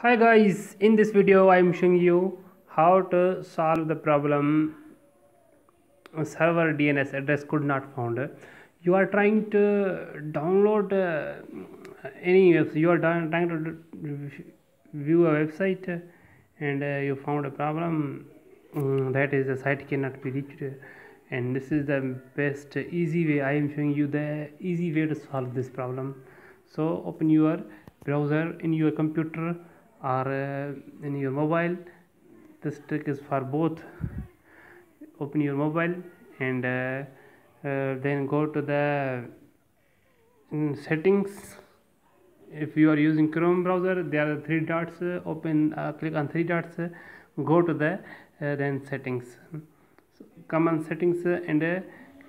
Hi guys, in this video I am showing you how to solve the problem. Server DNS address could not found. You are trying to download uh, any you are trying to view a website and uh, you found a problem. Um, that is the site cannot be reached. And this is the best easy way. I am showing you the easy way to solve this problem. So open your browser in your computer or uh, in your mobile this trick is for both. Open your mobile and uh, uh, then go to the mm, settings. If you are using chrome browser there are three dots uh, open uh, click on three dots uh, go to the then settings. So come on settings and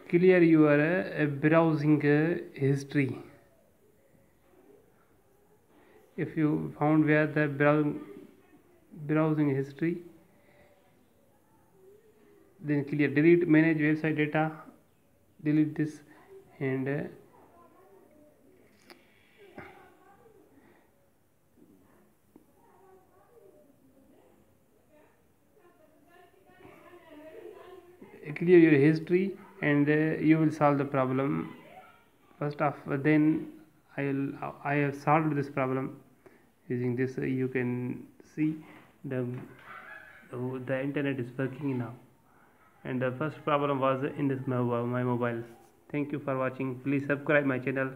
clear your browsing history if you found where the browsing history then clear. Delete manage website data. Delete this and uh, clear your history and uh, you will solve the problem. First of then I will I have solved this problem using this you can see the the internet is working now. And the first problem was in this mobile my mobile. Thank you for watching. Please subscribe my channel